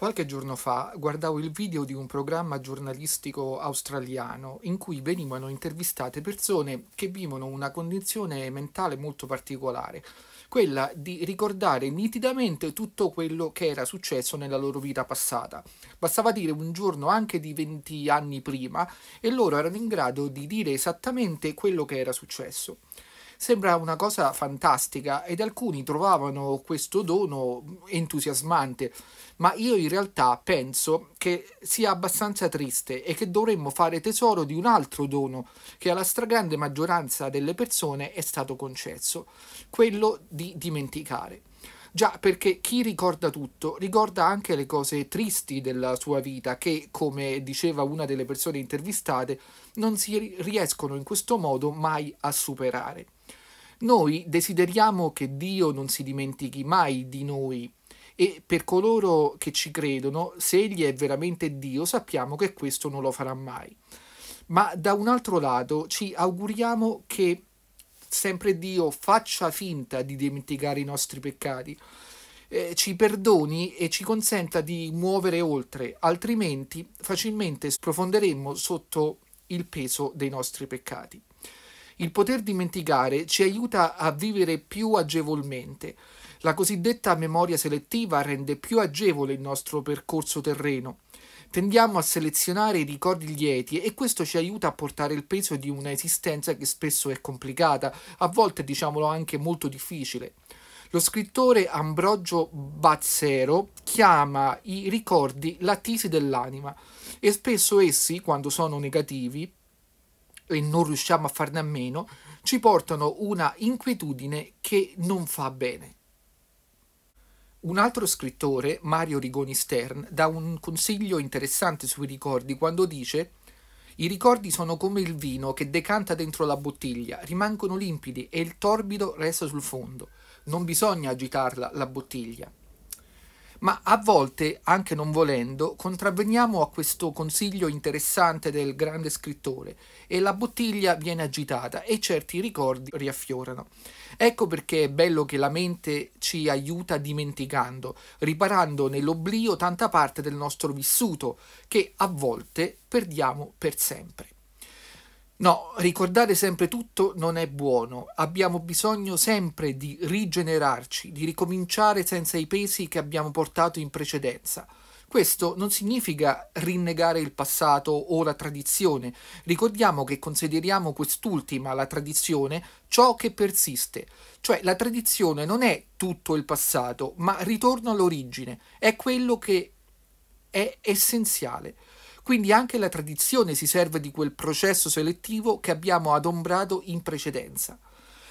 Qualche giorno fa guardavo il video di un programma giornalistico australiano in cui venivano intervistate persone che vivono una condizione mentale molto particolare, quella di ricordare nitidamente tutto quello che era successo nella loro vita passata. Bastava dire un giorno anche di 20 anni prima e loro erano in grado di dire esattamente quello che era successo. Sembra una cosa fantastica ed alcuni trovavano questo dono entusiasmante, ma io in realtà penso che sia abbastanza triste e che dovremmo fare tesoro di un altro dono che alla stragrande maggioranza delle persone è stato concesso, quello di dimenticare. Già, perché chi ricorda tutto ricorda anche le cose tristi della sua vita che, come diceva una delle persone intervistate, non si riescono in questo modo mai a superare. Noi desideriamo che Dio non si dimentichi mai di noi e per coloro che ci credono, se Egli è veramente Dio, sappiamo che questo non lo farà mai. Ma da un altro lato ci auguriamo che sempre Dio faccia finta di dimenticare i nostri peccati, eh, ci perdoni e ci consenta di muovere oltre, altrimenti facilmente sprofonderemmo sotto il peso dei nostri peccati. Il poter dimenticare ci aiuta a vivere più agevolmente. La cosiddetta memoria selettiva rende più agevole il nostro percorso terreno. Tendiamo a selezionare i ricordi lieti e questo ci aiuta a portare il peso di una esistenza che spesso è complicata, a volte diciamolo anche molto difficile. Lo scrittore Ambrogio Bazzero chiama i ricordi la tisi dell'anima e spesso essi, quando sono negativi, e non riusciamo a farne a meno, ci portano una inquietudine che non fa bene. Un altro scrittore, Mario Rigoni Stern, dà un consiglio interessante sui ricordi quando dice i ricordi sono come il vino che decanta dentro la bottiglia, rimangono limpidi e il torbido resta sul fondo. Non bisogna agitarla la bottiglia ma a volte, anche non volendo, contravveniamo a questo consiglio interessante del grande scrittore e la bottiglia viene agitata e certi ricordi riaffiorano. Ecco perché è bello che la mente ci aiuta dimenticando, riparando nell'oblio tanta parte del nostro vissuto che a volte perdiamo per sempre. No, ricordare sempre tutto non è buono. Abbiamo bisogno sempre di rigenerarci, di ricominciare senza i pesi che abbiamo portato in precedenza. Questo non significa rinnegare il passato o la tradizione. Ricordiamo che consideriamo quest'ultima, la tradizione, ciò che persiste. Cioè la tradizione non è tutto il passato, ma ritorno all'origine, è quello che è essenziale. Quindi anche la tradizione si serve di quel processo selettivo che abbiamo adombrato in precedenza.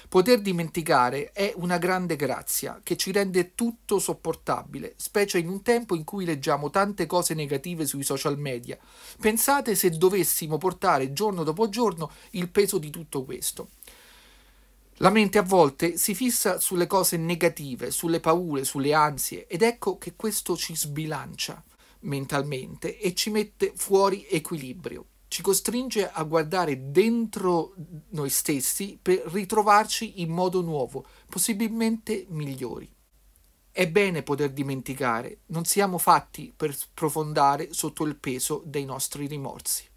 Poter dimenticare è una grande grazia che ci rende tutto sopportabile, specie in un tempo in cui leggiamo tante cose negative sui social media. Pensate se dovessimo portare giorno dopo giorno il peso di tutto questo. La mente a volte si fissa sulle cose negative, sulle paure, sulle ansie ed ecco che questo ci sbilancia mentalmente e ci mette fuori equilibrio. Ci costringe a guardare dentro noi stessi per ritrovarci in modo nuovo, possibilmente migliori. È bene poter dimenticare, non siamo fatti per sprofondare sotto il peso dei nostri rimorsi.